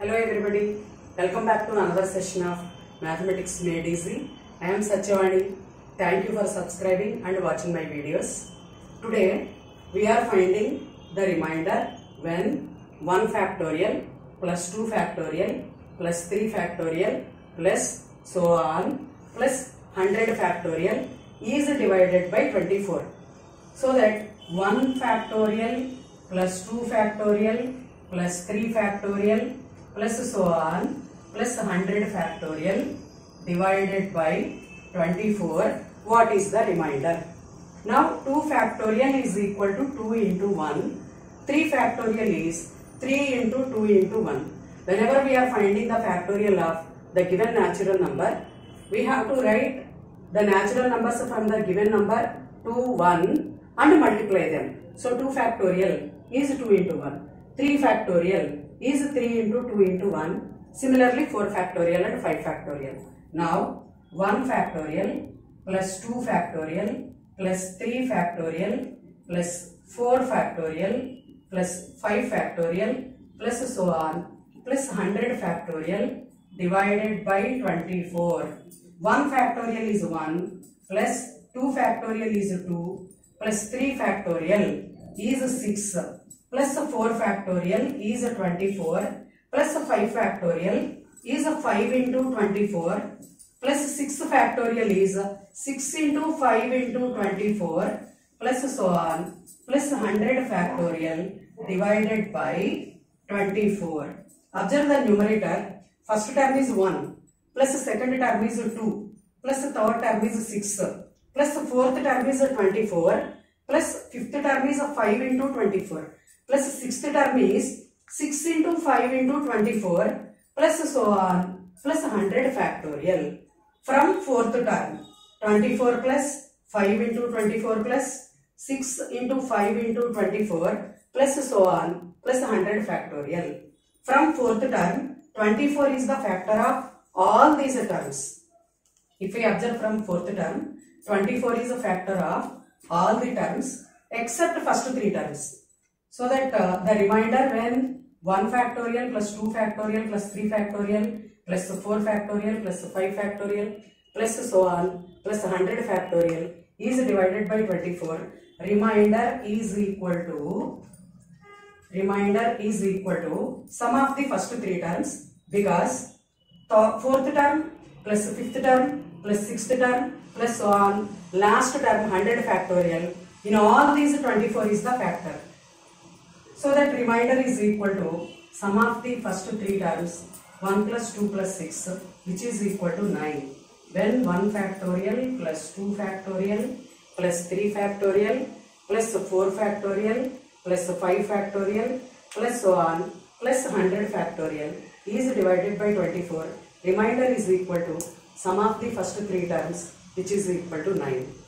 Hello everybody, welcome back to another session of Mathematics Made Easy. I am Satyavani. Thank you for subscribing and watching my videos. Today we are finding the remainder when 1 factorial plus 2 factorial plus 3 factorial plus so on plus 100 factorial is divided by 24. So that 1 factorial plus 2 factorial plus 3 factorial plus so on plus 100 factorial divided by 24 what is the remainder now 2 factorial is equal to 2 into 1 3 factorial is 3 into 2 into 1 whenever we are finding the factorial of the given natural number we have to write the natural numbers from the given number to 1 and multiply them. So 2 factorial is 2 into 1 3 factorial is 3 into 2 into 1. Similarly, 4 factorial and 5 factorial. Now, 1 factorial plus 2 factorial plus 3 factorial plus 4 factorial plus 5 factorial plus so on plus 100 factorial divided by 24. 1 factorial is 1 plus 2 factorial is 2 plus 3 factorial is 6 plus 4 factorial is a 24 plus 5 factorial is a 5 into 24 plus 6 factorial is 6 into 5 into 24 plus so on plus 100 factorial divided by 24. Observe the numerator. First term is 1 plus second term is 2 plus third term is 6 plus fourth term is 24 plus fifth term is 5 into 24 plus sixth term is 6 into 5 into 24 plus so on plus 100 factorial. From fourth term 24 plus 5 into 24 plus 6 into 5 into 24 plus so on plus 100 factorial. From fourth term 24 is the factor of all these terms. If we observe from fourth term 24 is a factor of all the terms except first three terms. So that uh, the remainder when 1 factorial plus 2 factorial plus 3 factorial plus 4 factorial plus 5 factorial plus so on plus 100 factorial is divided by 24. Remainder is equal to remainder is equal to sum of the first three terms because fourth term plus fifth term plus sixth term plus so on last term 100 factorial in all these 24 is the factor. So that remainder is equal to sum of the first three terms 1 plus 2 plus 6 which is equal to 9. When 1 factorial plus 2 factorial plus 3 factorial plus 4 factorial plus 5 factorial plus so on plus 100 factorial is divided by 24. Remainder is equal to sum of the first three terms which is equal to 9.